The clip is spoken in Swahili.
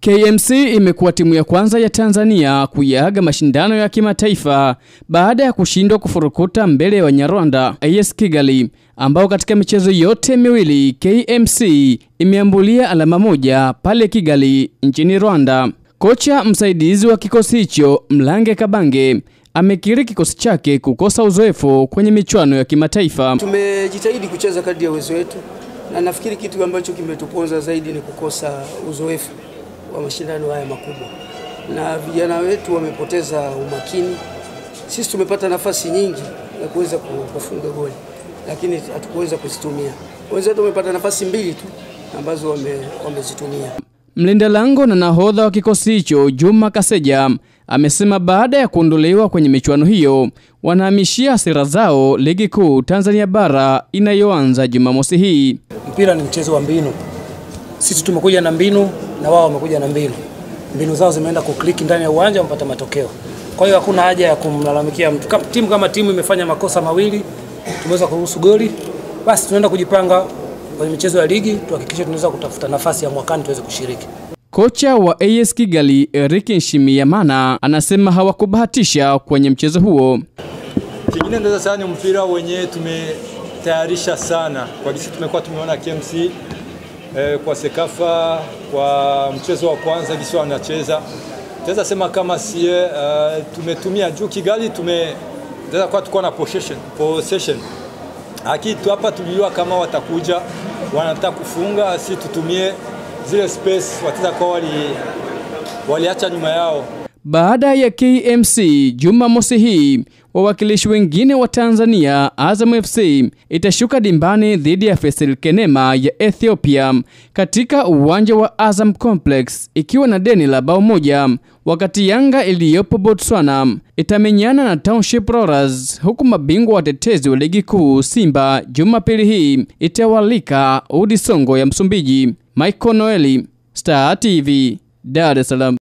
KMC imekuwa timu ya kwanza ya Tanzania kuyaga mashindano ya kimataifa baada ya kushindwa kufurukuta mbele ya Wanyarwanda AS Kigali ambao katika michezo yote miwili KMC imeambulia alama moja pale Kigali nchini Rwanda. Kocha msaidizi wa kikosi hicho Mlange Kabange amekiri kikosi chake kukosa uzoefu kwenye michuano ya kimataifa. Tumejitahidi kucheza kadri ya uwezo wetu, na nafikiri kitu ambacho kimetuponza zaidi ni kukosa uzoefu wa mashindano haya makubwa, na vijana wetu wamepoteza umakini. Sisi tumepata nafasi nyingi ya kuweza kufunga goli, lakini hatukuweza kuzitumia. Wenzetu wamepata nafasi mbili tu ambazo wamezitumia. Wame Mlinda lango na nahodha wa kikosi hicho Juma Kaseja amesema baada ya kuondolewa kwenye michuano hiyo wanahamishia hasira zao ligi kuu Tanzania bara inayoanza Jumamosi hii. Mpira ni mchezo wa mbinu. Sisi tumekuja na mbinu na wao wamekuja na mbinu. Mbinu zao zimeenda kukliki ndani ya uwanja, wamepata matokeo. Kwa hiyo hakuna haja ya kumlalamikia mtu. Kama timu kama timu imefanya makosa mawili, tumeweza kuruhusu goli, basi tunaenda kujipanga kwenye michezo ya ligi, tuhakikishe tunaweza kutafuta nafasi ya mwakani tuweze kushiriki. Kocha wa AS Kigali Eric Nshimiyamana anasema hawakubahatisha kwenye mchezo huo. Kingine ndio sasa ni mpira wenyewe tumetayarisha sana kwa gisi tumekuwa tumeona KMC eh, kwa Sekafa kwa mchezo wa kwanza gisi wanacheza tunaweza sema kama si uh, tumetumia juu Kigali tume kwa tuko na possession possession lakini tu hapa tulijua kama watakuja wanataka kufunga, si tutumie zile space wataweza kwa wali waliacha nyuma yao. Baada ya KMC Jumamosi hii, wawakilishi wengine wa Tanzania Azam FC itashuka dimbani dhidi ya Faisal Kenema ya Ethiopia katika uwanja wa Azam Complex ikiwa na deni la bao moja, wakati Yanga iliyopo Botswana itamenyana na Township Rollers, huku mabingwa watetezi wa ligi kuu Simba Jumapili hii itawalika Udi Songo ya Msumbiji. Michael Noeli, Star TV, Dar es Salaam.